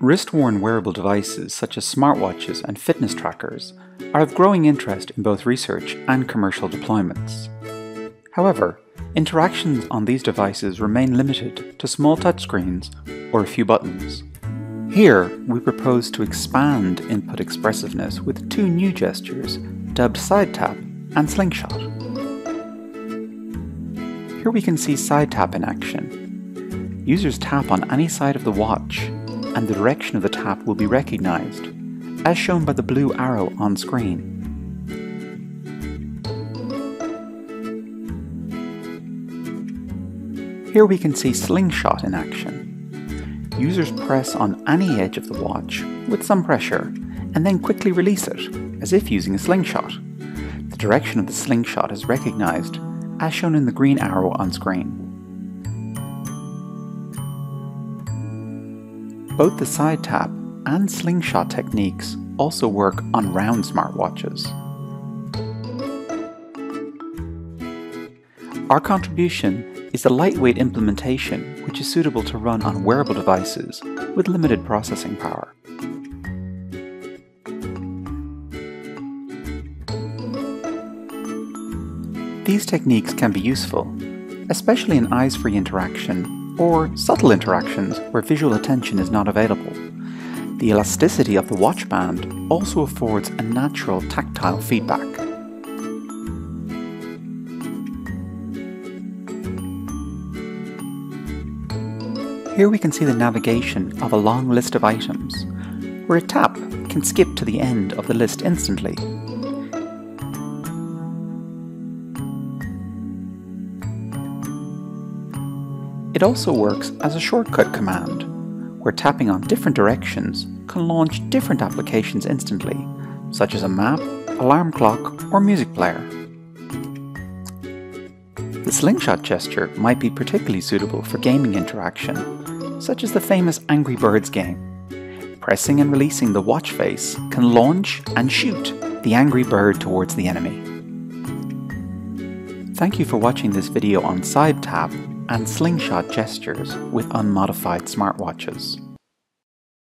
Wrist-worn wearable devices such as smartwatches and fitness trackers are of growing interest in both research and commercial deployments. However, interactions on these devices remain limited to small touchscreens or a few buttons. Here, we propose to expand input expressiveness with two new gestures, dubbed side tap and slingshot. Here we can see side tap in action. Users tap on any side of the watch and the direction of the tap will be recognized, as shown by the blue arrow on screen. Here we can see Slingshot in action. Users press on any edge of the watch with some pressure and then quickly release it, as if using a slingshot. The direction of the slingshot is recognized, as shown in the green arrow on screen. Both the side tap and slingshot techniques also work on round smartwatches. Our contribution is a lightweight implementation which is suitable to run on wearable devices with limited processing power. These techniques can be useful, especially in eyes-free interaction or subtle interactions where visual attention is not available. The elasticity of the watch band also affords a natural tactile feedback. Here we can see the navigation of a long list of items, where a tap can skip to the end of the list instantly It also works as a shortcut command, where tapping on different directions can launch different applications instantly, such as a map, alarm clock, or music player. The slingshot gesture might be particularly suitable for gaming interaction, such as the famous Angry Birds game. Pressing and releasing the watch face can launch and shoot the angry bird towards the enemy. Thank you for watching this video on Side Tap and slingshot gestures with unmodified smartwatches.